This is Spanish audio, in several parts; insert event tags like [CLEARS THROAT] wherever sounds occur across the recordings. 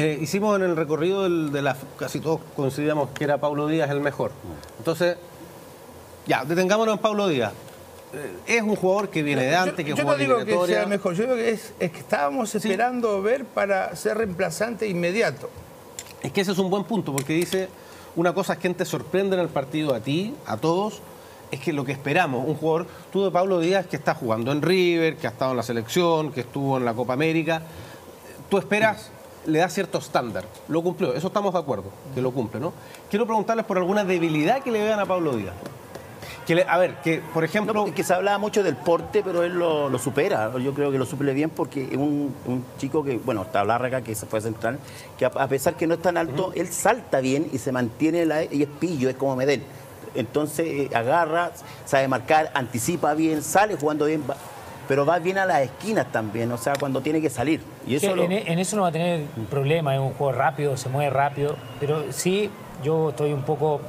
eh, hicimos en el recorrido del- de la... Casi todos coincidíamos que era Pablo Díaz el mejor. Entonces, ya, detengámonos en Pablo Díaz. Eh, es un jugador que viene de antes, que yo, jugó no digo que sea mejor, yo digo que es, es que estábamos esperando ver para ser reemplazante inmediato. Es que ese es un buen punto, porque dice, una cosa es que te sorprende en el partido a ti, a todos, es que lo que esperamos, un jugador, tú de Pablo Díaz que está jugando en River, que ha estado en la selección, que estuvo en la Copa América, tú esperas, le das cierto estándar, lo cumplió, eso estamos de acuerdo, que lo cumple, ¿no? Quiero preguntarles por alguna debilidad que le vean a Pablo Díaz. Que le- a ver, que por ejemplo... No, que se hablaba mucho del porte, pero él lo, lo supera. Yo creo que lo suple bien porque es un, un chico que, bueno, está Lárraga, que se fue central, que a, a pesar que no es tan alto, él salta bien y se mantiene la, y es pillo, es como Medel. Entonces eh, agarra, sabe marcar, anticipa bien, sale jugando bien, pero va bien a las esquinas también, o sea, cuando tiene que salir. Y eso Que lo- en, en eso no va a tener problema, es un juego rápido, se mueve rápido, pero sí yo estoy un poco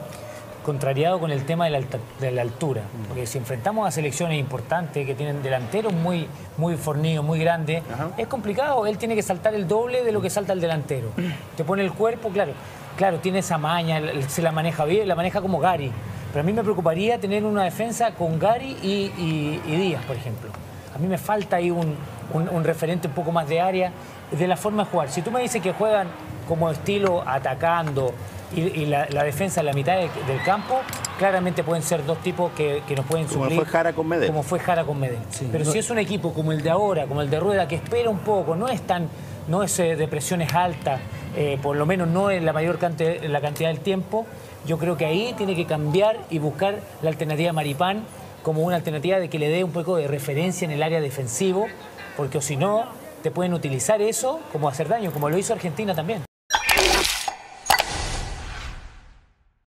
contrariado con el tema de la, alta- de la altura, porque si enfrentamos a selecciones importantes que tienen delanteros muy, muy fornidos, muy grandes, es complicado, él tiene que saltar el doble de lo que salta el delantero. [CLEARS THROAT] Te pone el cuerpo, claro, claro, tiene esa maña, se la maneja bien, la maneja como Gary, pero a mí me preocuparía tener una defensa con Gary y, y- y Díaz, por ejemplo. A mí me falta ahí un, un- un referente un poco más de área, de la forma de jugar. Si tú me dices que juegan como estilo atacando y, y la, la defensa en la mitad de- del campo, claramente pueden ser dos tipos que, que nos pueden Como suplir. fue Jara con Medel. Como fue Jara con Medel. Pero si es un equipo como el de ahora, como el de Rueda, que espera un poco, no es tan, no es eh, de presiones altas, eh, por lo menos no en la mayor en la cantidad del tiempo, yo creo que ahí tiene que cambiar y buscar la alternativa Maripán como una alternativa de que le dé un poco de referencia en el área defensivo, porque o si no, te pueden utilizar eso como hacer daño, como lo hizo Argentina también.